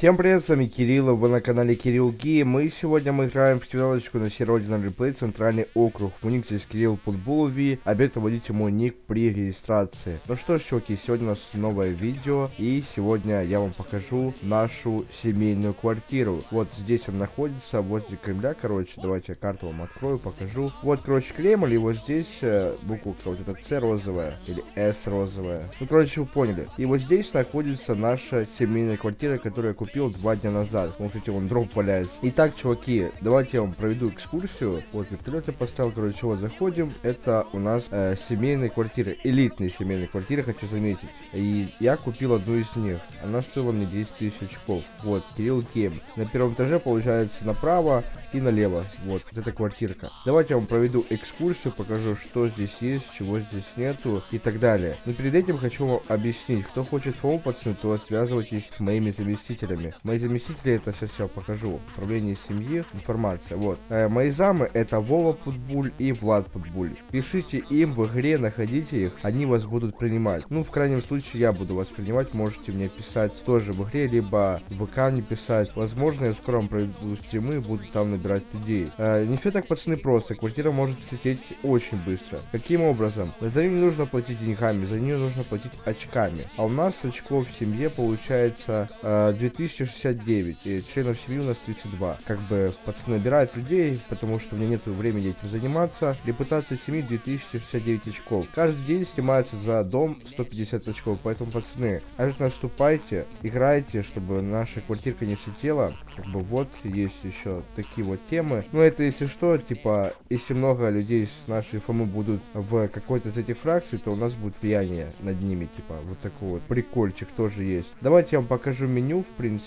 Всем привет, с вами Кирилл, вы на канале Кирилл Ги. Мы сегодня мы играем в финалочку на сервере на реплей Центральный округ. Мой ник здесь Кирилл Футболови. Обязательно вводите мой ник при регистрации. Ну что ж, чуваки, сегодня у нас новое видео. И сегодня я вам покажу нашу семейную квартиру. Вот здесь он находится, возле Кремля, короче. Давайте я карту вам открою, покажу. Вот, короче, Кремль, и вот здесь э, буква, вот это С розовая, или С розовая. Ну, короче, вы поняли. И вот здесь находится наша семейная квартира, которую я купил купил два дня назад. Эти вон дроп валяется. Итак, чуваки, давайте я вам проведу экскурсию. Вот вертолет я поставил, короче, вот заходим. Это у нас э, семейные квартиры, элитные семейные квартиры, хочу заметить. И я купил одну из них. Она стоила мне 10 тысяч очков. Вот, Кирилл Кем. На первом этаже, получается, направо и налево. Вот, вот эта квартирка. Давайте я вам проведу экскурсию, покажу, что здесь есть, чего здесь нету и так далее. Но перед этим хочу вам объяснить, кто хочет фому пацаны, то связывайтесь с моими заместителями. Мои заместители, это сейчас я покажу. Управление семьи, информация. Вот. Э, мои замы это Вова Путбуль и Влад Путбуль. Пишите им в игре, находите их, они вас будут принимать. Ну, в крайнем случае, я буду вас принимать, можете мне писать тоже в игре, либо в ВК не писать. Возможно, я в скором проведу стримы, буду там набирать людей. Э, не все так, пацаны, просто. Квартира может слететь очень быстро. Каким образом? За нее не нужно платить деньгами, за нее нужно платить очками. А у нас очков в семье получается э, 2069, и членов семьи у нас 32. Как бы пацаны набирают людей, потому что у меня нет времени этим заниматься. Репутация семьи 2069 очков. Каждый день снимается за дом 150 очков, поэтому, пацаны, обязательно вступайте, играйте, чтобы наша квартирка не слетела. Как бы вот есть еще такие вот темы. Но это если что, типа, если много людей с нашей ФМы будут в какой-то из этих фракций, то у нас будет влияние над ними, типа, вот такой вот прикольчик тоже есть. Давайте я вам покажу меню, в принципе,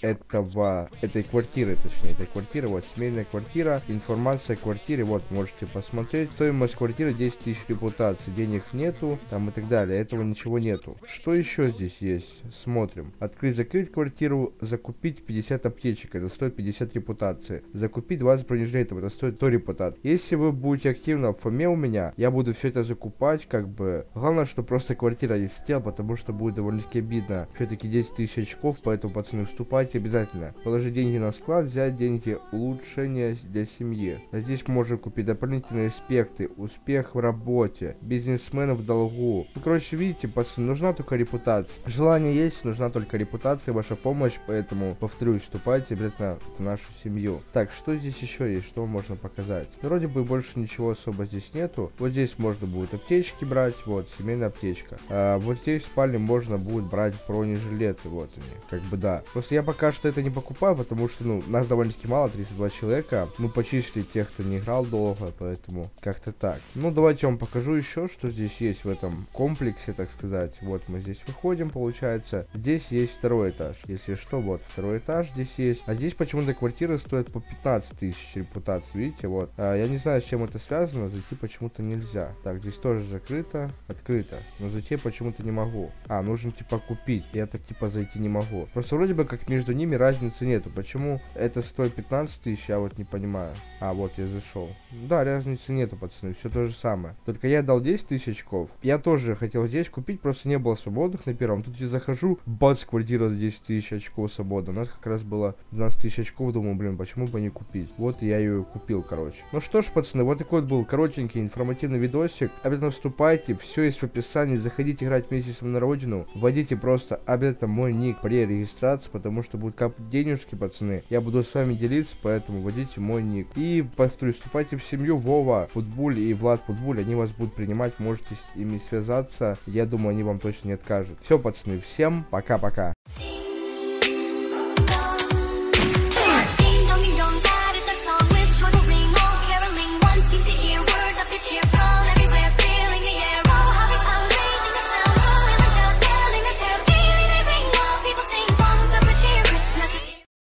этого, этой квартиры, точнее, этой квартиры, вот, семейная квартира, информация о квартире, вот, можете посмотреть. Стоимость квартиры 10 тысяч репутаций, денег нету, там и так далее, этого ничего нету. Что еще здесь есть? Смотрим. Открыть-закрыть квартиру, закупить 50 аптечек, это стоит 50 репутации закупить 20 бронежилетов, это стоит 100 репутат. Если вы будете активно в фоме у меня, я буду все это закупать, как бы. Главное, что просто квартира не слетела, потому что будет довольно-таки обидно. Все-таки 10 тысяч очков, поэтому, пацаны, вступайте обязательно. Положить деньги на склад, взять деньги улучшения для семьи. А здесь можно купить дополнительные аспекты, успех в работе, бизнесмен в долгу. Ну, короче, видите, пацаны, нужна только репутация. Желание есть, нужна только репутация, ваша помощь, поэтому, повторюсь, вступайте обязательно в нашу семью. Так, что здесь еще есть, что можно показать? Вроде бы больше ничего особо здесь нету. Вот здесь можно будет аптечки брать, вот, семейная аптечка. А, вот здесь в спальне можно будет брать бронежилеты, вот они, как бы да. Просто я пока что это не покупаю, потому что, ну, нас довольно-таки мало, 32 человека. Мы почислили тех, кто не играл долго, поэтому как-то так. Ну, давайте я вам покажу еще, что здесь есть в этом комплексе, так сказать. Вот мы здесь выходим, получается. Здесь есть второй этаж. Если что, вот второй этаж здесь есть. А здесь почему-то квартиры стоят по 15 тысяч репутаций, видите, вот. А, я не знаю, с чем это связано, зайти почему-то нельзя. Так, здесь тоже закрыто, открыто, но зайти почему-то не могу. А, нужно типа купить, я так типа зайти не могу. Просто вроде бы как между ними разницы нету. Почему это стоит 15 тысяч, я вот не понимаю. А, вот я зашел. Да, разницы нету, пацаны, все то же самое. Только я дал 10 тысяч очков. Я тоже хотел здесь купить, просто не было свободных на первом. Тут я захожу, бац, квартира за 10 тысяч очков свободна. У нас как раз было 12 тысяч очков, думаю, блин, почему бы не купить. Вот я ее купил, короче. Ну что ж, пацаны, вот такой вот был коротенький информативный видосик. Обязательно вступайте, все есть в описании. Заходите играть вместе со мной на родину. Вводите просто обязательно мой ник при регистрации, потому что будут капать денежки, пацаны. Я буду с вами делиться, поэтому вводите мой ник. И повторюсь, вступайте в семью Вова, Футбуль и Влад Футбуль. Они вас будут принимать, можете с ими связаться. Я думаю, они вам точно не откажут. Все, пацаны, всем пока-пока.